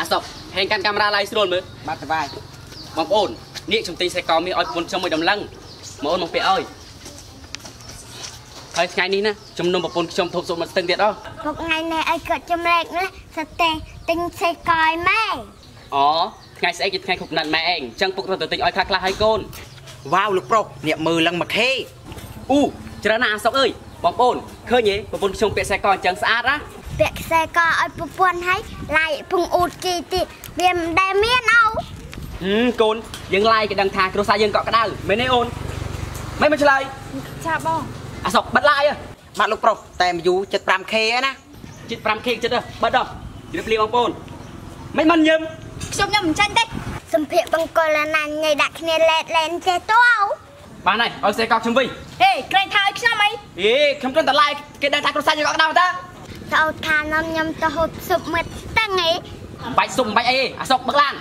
អាសុកហែងកាន់កាមេរ៉ាឡាយស្រួលមើលបាទសបាយបងប្អូននេះខ្ញុំទិញខ្សែកមាសឲ្យប្រពន្ធខ្ញុំមួយដំឡឹងមកអូនមកពាក់ឲ្យហើយថ្ងៃនេះណាជំនុំប្រពន្ធខ្ញុំធប់សុំមកស្ទឹងទៀតអោះពុកថ្ងៃនេះអីក៏ចម្លែកណាស់សតេទិញសេកយម៉ែអូថ្ងៃស្អែកជាថ្ងៃគ្រប់ណាត់ម៉ែឯងអញ្ចឹងពុករត់ទៅទិញឲ្យខ្លះខ្លះឲ្យកូនវ៉ាវលោកប្រុសអ្នកមើលឡើងមកខេអ៊ូច្រើនណាស់អាសុកអើយបងប្អូនឃើញទេប្រពន្ធខ្ញុំពាក់ខ្សែកអញ្ចឹងស្អាតណា ពាក់ខ្សែកឲ្យប្រពន្ធឲ្យឡាយពងអ៊ូតជីទៀតវាមិនដែលមានអោហឹមកូនយើងឡាយគេដឹងថាគ្រួសារយើងកក់ក្ដៅមែនទេអូនមិនមកឆ្លើយចាបងអាសុកបិទឡាយហ៎បាទលោកប្រុសតែមយូ 75k ណាជិត 5k ចិត្តហ៎បិទដល់ជម្រាបលាបងប្អូនមិនមិនញឹមខ្ញុំខ្ញុំមិនចាញ់ទេសម្ភារបង្គោលណាញ់ញ៉ៃដាក់គ្នាឡែតលែនចេះទៅអោបានហើយឲ្យខ្សែកខ្ញុំវិញហេក្រែងថាឲ្យខ្ញុំអីអេខ្ញុំគ្រាន់តែឡាយគេដឹងថាគ្រួសារយើងកក់ក្ដៅតើ ទៅអូថានំខ្ញុំទៅហូបស៊ុបមិត្តស្ទឹងអីបាច់សុំបាច់អីអាសុកបឹកឡាន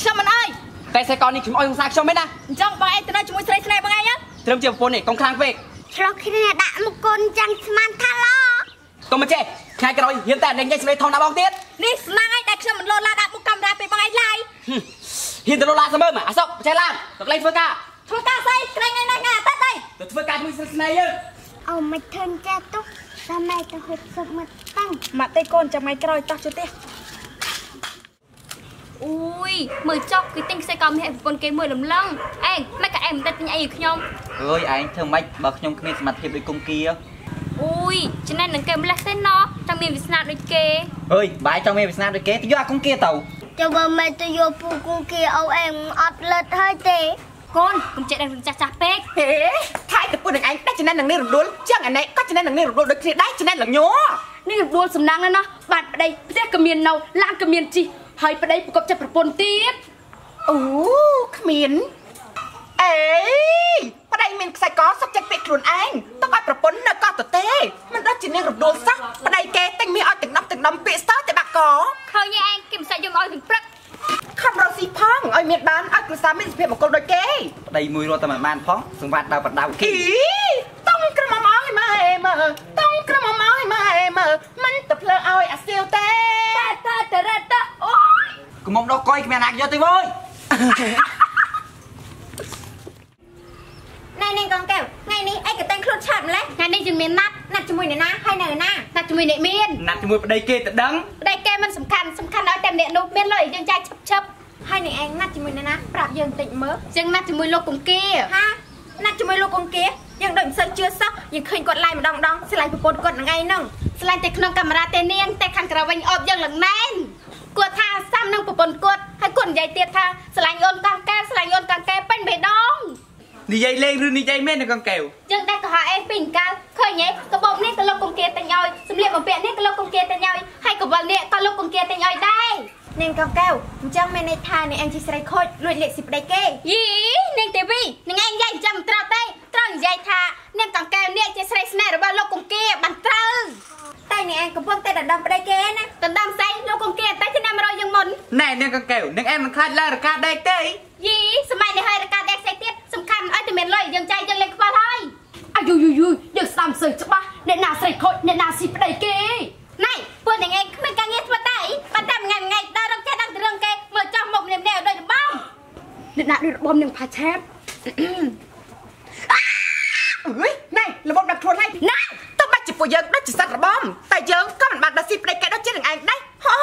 ខ្ញុំមិនអើយតែខ្សែកនេះខ្ញុំឲ្យគ្រួសារខ្ញុំមែនណាអញ្ចឹងបងឯងទៅនៅជាមួយស្រីស្នេហ៍បងឯងហ៎ត្រឹមជាប្រពន្ធនេះកុំខ្លាំងពេកឆ្លោះគ្នាដាក់មុខកូនចាំងស្មានថាឡកុំមកចេះថ្ងៃក្រោយហ៊ានតែដេញញ៉ៃសម្លេងថងណាបងទៀតនេះស្មាងឯងដែលខ្ញុំមិនលោតឡាដាក់មុខកាមេរ៉ាពេលបងឯងឡាយហឹមហ៊ានទៅលោឡាសមើមអាសុកចេះឡានទៅកន្លែងធ្វើការធ្វើការស្អីក្រែងឯងណាថ្ងៃអាទិត្យទេទៅធ្វើការជាមួយស្រីស្នេហ៍យើងអូមិនធន់ចេះទុ កសម័យទៅហូបស៊ុបមិត្តស្ទឹងម៉ាក់ទេកូនចាំថ្ងៃក្រោយតោះជួយទេអូយមើលចុកគេទិញខ្សែកមាសឲ្យប្រពន្ធគេមួយលំឡឹងអេមិនក៏អែមិនដិតទិញអីឲ្យខ្ញុំអើយឯងធ្វើម៉េចបើខ្ញុំគ្មានសមត្ថភាពដូចគុំគីអូយចំណេះនឹងគេម្លេះទេណោះតែមានវាសនាដូចគេអើយបាយចង់មានវាសនាដូចគេទៅយកអាគុំគីទៅចាំបើមិនទៅយកពូគូគីអូអេមអត់លិតហើយទេកូនកុំចេះដឹងរឿងចាស់ចាស់ពេកហេ ថៃទៅពុតនឹងឯងតែចំណេះនឹងនេះរំដួលចឹងអានេះក៏ចំណេះនឹងនេះរំដួលដូចគ្នាដែរចំណេះនឹងញ័រនេះរំដួលសំណាងណាស់ណោះបាត់ប្តីផ្ទះក៏មាននៅឡានក៏មានជីហើយប្តីប្រកបចិត្តប្រពន្ធទៀតអូគ្មានអេប្តីមានខ្សែកសុកចិត្តពាក្យខ្លួនឯងទុកឲ្យប្រពន្ធនៅកោះទទេមិនដូចជានាងរំដួលសោះប្តីគេតែងមានឲ្យទាំងដប់ទាំងដុំពាក្យស្ទើរតែបាក់កឃើញឯង ឲ្យមានបានឲ្យគ្រួសារមានសុភមង្គលដូចគេប្តីមួយរត់តែមិនបានផងសង្វាត់ដៅបដៅគីគីតង់ក្រមុំឲ្យម៉ែមើលតង់ក្រមុំឲ្យម៉ែមើលមិនទៅភ្លើឲ្យអាសៀវទេតាតាតារ៉ាតាអូយកុំមកដល់កុយគ្មានណាយកទៅវើយណែនាងកងកែវថ្ងៃនេះអីក៏តែងខ្លួនឆាប់ម្លេះថ្ងៃនេះយើងមានណាត់ណាត់ជាមួយអ្នកណាហើយនៅណាណាត់ជាមួយអ្នកមានណាត់ជាមួយប្តីគេទៅដឹងប្តីគេមិនសំខាន់សំខាន់ឲ្យតែម្នាក់នោះមានលុយយើងចាយឆឹបឆឹប ហើយនាងឯងណាត់ជាមួយអ្នកណាប្រាប់យើងតិចមើលយើងណាត់ជាមួយលោកកុងគាហាណាត់ជាមួយលោកអង្គាយើងដូចមិនសូវជឿសោះយើងឃើញគាត់ឡាយម្ដងម្ដងឆ្លៃប្រពន្ធគាត់ថ្ងៃហ្នឹងស្លាញ់តែក្នុងកាមេរ៉ាទេនាងតែខាងក្រៅវិញអបយើងឡើងណែនគាត់ថាសាំនឹងប្រពន្ធគាត់ហើយគាត់និយាយទៀតថាស្លាញ់អូនកងកែស្លាញ់អូនកងកែពេញបេះដូងនិយាយលេងឬនិយាយមែននៅកងកែវយើងដែរក៏ហៅអេពីអង្កលឃើញទេកបោបនេះក៏លោកកុងគាតែញឲ្យសម្លៀកបំពាក់នេះក៏លោកកុងគាតែញឲ្យហើយកវលនេះក៏លោកកុងគាតែញឲ្យដែរ នាងកងកែវអញ្ចឹងមានន័យថានាងឯងជាស្រីខូចលួចលាកស៊ីប្តីគេយីនាងទេវីនាងឯងនិយាយចាំមិនត្រូវទេត្រូវនិយាយថានាងកង្កែវនេះជាស្រីស្នេហ៍របស់លោកកុងគាបានត្រូវតែនាងឯងកំពុងតែដណ្ដំប្តីគេណាដណ្ដើមស្អីលោកកុងគាតែជាអ្នកមករយយើងមុនណែនាងកងកែវនាងអែមមិនខ្លាចឡើងរកាដេកទេយីសម័យនេះហើយរកាដេកស្អីទៀតសំខាន់ឲ្យតែមានលុយយើងចាយយើងលេងខ្វល់ហើយអាយូយូយូយើងស្ដាំសើច្បាស់អ្នកណាស្រីខូចអ្នកណាស៊ីប្តីគេណៃពួកនាងឯងគ្មានការ អ្នកណាដូចរបងនឹងផាឆាបអើយណែលំដាក់ខ្លួនហើយណាទៅបាច់ជាពួកយើងដូចជាសត្វរបំតែយើងក៏មិនបានដល់ស៊ីប្តីគេដូចជានឹងឯងដែរហូ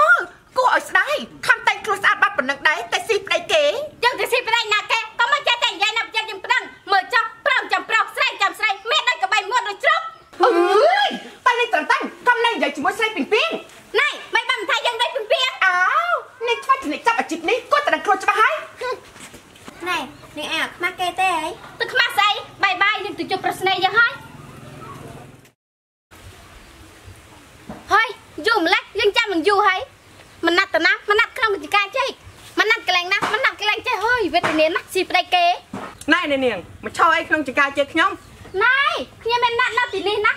គួរឲ្យស្ដាយខំតែងខ្លួនស្អាតបាត់ប៉ុណ្ណឹងដែរតែស៊ីប្តីគេ យើងទៅស៊ីប្តីណាគេក៏មិនចេះតែនិយាយណាប្រយ័ត្នយើងប្តឹងមើលចោះប្រងចាំប្រោស្រីចាំស្រីមានដូចកបៃមួតដូចជ្រុក អើយតែនេះត្រឹមតែកុំនៅនិយាយជាមួយស្រីពីងពីង ណៃមិនបានថាយើងដូចពីពី អោនេះខ្វាច់ជំនិចចាប់អាជីពនេះគាត់តែដឹងខ្លួនច្បាស់ហើយ ណែនាងឯងអត់ខ្មាស់គេទេអី ទៅខ្មាស់ស្អីបាយបាយយើងទៅជួបប្រស្នេហ៍យ៉ាងហើយហើយយូរម្លេះយើងចាំនឹងយូរហើយមិនណាត់ទៅណាមិនណាត់ក្នុងវិជ្ជាការចេះមិនណាត់កន្លែងណាមិនណាត់កន្លែងចេះហើយវេទនាណាស់ស៊ីប្តីគេ ណែនាងមកឈរអីក្នុងចង្ការជើខ្ញុំណៃខ្ញុំមិនណាត់នៅទីនេះណា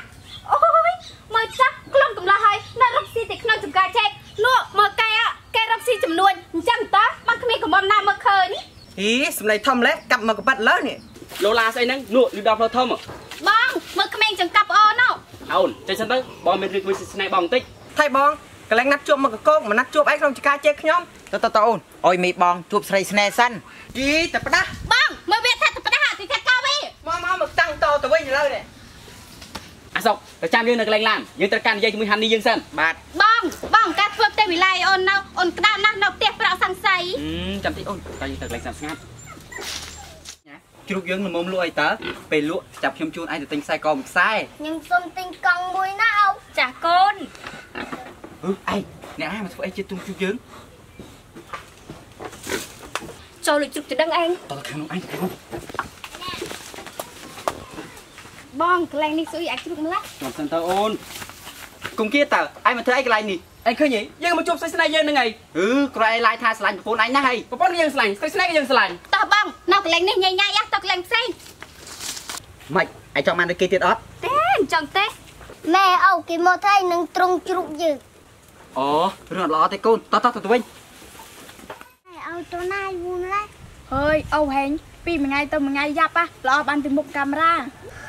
អូយមើលចាស់ក្លំកំឡោះហើយនៅរកស៊ីតែក្នុងចំការចេកនោះមើលកែកែរកស៊ីចំនួនអញ្ចឹងតើបានគ្មានកំមណាមើលឃើញហីសម្លេងធំម្លេះកាប់មកកប៉ាត់លើនេះលោឡាស្អីហ្នឹងលក់លឺដល់ផ្លូវធំហ៎បងមើលក្មេងចង្កាប់អូនណោអូនចេញសិនទៅបងមានរឿងមួយស្នេហ៍បងបន្តិចថៃបងកន្លែងណាត់ជួបមកកកងមកណាត់ជួបឯងក្នុងចការជេរខ្ញុំតើតើតើអូនអុយមីបងជួបស្រីស្នេហ៍សិនយីតែផ្ដាស់បងមើលវាថាទៅផ្ដាស់ទីថាកោវិញ មកមកមកតាំងតទៅវិញឥឡូវនេះ អាសុកទៅចាំយើងនៅកន្លែងឡានយើងត្រូវការនិយាយជាមួយហាន់នេះយើងសិនបាទបងបងការធ្វើផ្ទះវិល័យអូននៅអូនក្តៅណាស់នៅផ្ទះប្រក់សង្ស័យហឹមចាំតិចអូនតែយើងទៅកន្លែងស្ងាត់ស្ងាត់ជ្រូកយើងល្មមលក់អីតើពេលលក់ចាប់ខ្ញុំជូនឯងទៅទិញខ្សែកមួយខ្សែខ្ញុំសុំទិញកង់មួយណាអូចាស់កូនហឺឯងអ្នកណាមកធ្វើអីជាទុំជូកយើងចូលលុយជ្រុកទៅដឹងឯងតើខាងនោះឯងខាងនោះ បងកន្លែងនេះស្អុយអាចជ្រុកម្ល៉េះចាំសិនទៅអូនគុំគៀតើឯងមកធ្វើអីកន្លែងនេះឯងឃើញទេយើងមកជួបស្រីស្នេហ៍យើងហ្នឹងហើយហឺក្រែងឡាយថាស្រឡាញ់ប្រពន្ធឯងណាស់ហីប្រពន្ធយើងស្រឡាញ់ស្រីស្នេហ៍ក៏យើងស្រឡាញ់តោះបងនៅកន្លែងនេះញ៉ៃញ៉ៃអះទៅកន្លែងផ្សេងម៉េចឯងចង់បានដូចគេទៀតអត់ទេអញ្ចឹងទេម៉ែអូគេមកថៃនឹងត្រង់ជ្រុកយើងអូរឿងអត់ល្អទេកូនតោះតោះទៅវិញម៉ែអូទៅណាយវូនឡែហើយអូហេងពីមួយថ្ងៃទៅមួយថ្ងៃយ៉ាប់ហ่ะល្អបានពីមុខកាមេរ៉ា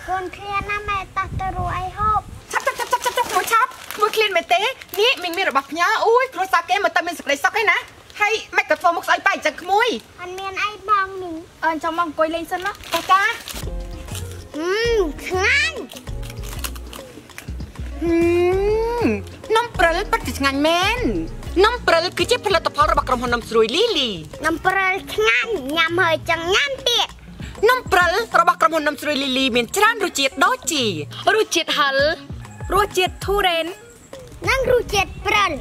កូនឃ្លានណាម៉ែតោះទៅរួអីហូបឆាប់ឆាប់ឆាប់ឆាប់ឆាប់ឆាប់មួយឆាប់មួយឃ្លានមែនទេនេះមីងមានរបស់ផ្ញើអូយគ្រួសារគេមកតែមានសេចក្តីសុខឯណាហើយមិនក៏ធ្វើមុខស្អុយបែកចឹងក្មួយអត់មានអីបងមីងអើចាំមកអង្គុយលេងសិនណាតាតាហឹមឆ្ងាញ់ហឹមនំព្រិលពិតជាឆ្ងាញ់មែននំព្រិលគឺជាផលិតផលរបស់ក្រុមហ៊ុននំស្រួយលីលីនំព្រិលឆ្ងាញ់ ញ៉ាំហើយចង់ញ៉ាំទៀតនំព្រិលរបស់ក្រុមហ៊ុននំស្រួយលីលីមានច្រើនរសជាតិដូចជារសជាតិហឹលរសជាតិធូរ៉េននិងរសជាតិព្រិល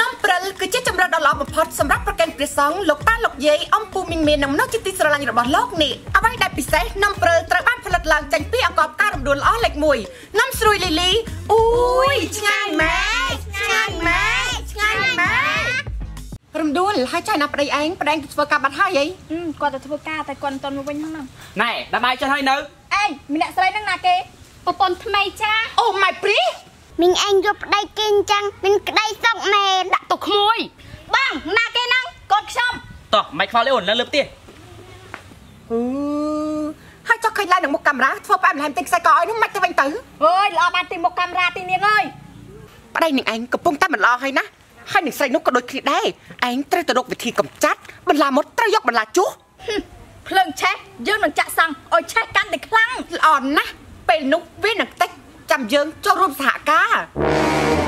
នំព្រិលគឺជាជម្រើសដ៏ល្អបំផុតសម្រាប់ប្រកេនព្រះសង្ឃលោកតាលោកយាយអំពូមីងមាននិងមនុស្សជាទីស្រឡាញ់របស់លោកនេះអ្វីដែលពិសេសនំព្រិលត្រូវបានផលិតឡើងចេញពីអង្ករផ្ការរំដួលល្អលេខ1នំស្រួយលីលីអូយឆ្ងាញ់ម៉ែឆ្ងាញ់ម៉ែឆ្ងាញ់ម៉ែ រំដួលហើយចៃណាប្តីឯងប្តីឯងទៅធ្វើការបាត់ហើយអីហឹមគាត់ទៅធ្វើការតែគាត់មិនតន់មកវិញហ្នឹងណាណែដល់បាយចិត្តហើយនៅអេម្នាក់ស្រីហ្នឹងណាគេប្រពន្ធថ្មីចាអូ my ព្រីមីងឯងយកប្តីគេអញ្ចឹងមានក្តីសុខមែនដាក់ទៅក្មួយបងណាគេហ្នឹងកូនខ្ញុំតោះមិនខ្វល់ទេអូននៅលើផ្ទះអឺហើយចុះឃើញឡើងនឹងមុខកាមេរ៉ាធ្វើបែបលហែមទិញខ្សែកឲ្យនោះមិនទៅវិញទៅអើយល្អបានទីមុខកាមេរ៉ាទីនាងអើយប្តីនឹងឯងកំពុងតែមិនល្អហើយណា ហើយនឹងស្រីនោះក៏ដូចគ្នាដែរឯងត្រូវទៅរកវិធីកំចាត់បន្លាមុតត្រូវយកបន្លាជុះភ្លើងឆេះយើងនឹងចាក់សង់ឲ្យឆេះកាន់តែខ្លាំងល្អណាស់ពេលនោះវានឹងតិចចាំយើងចូលរួមសហការ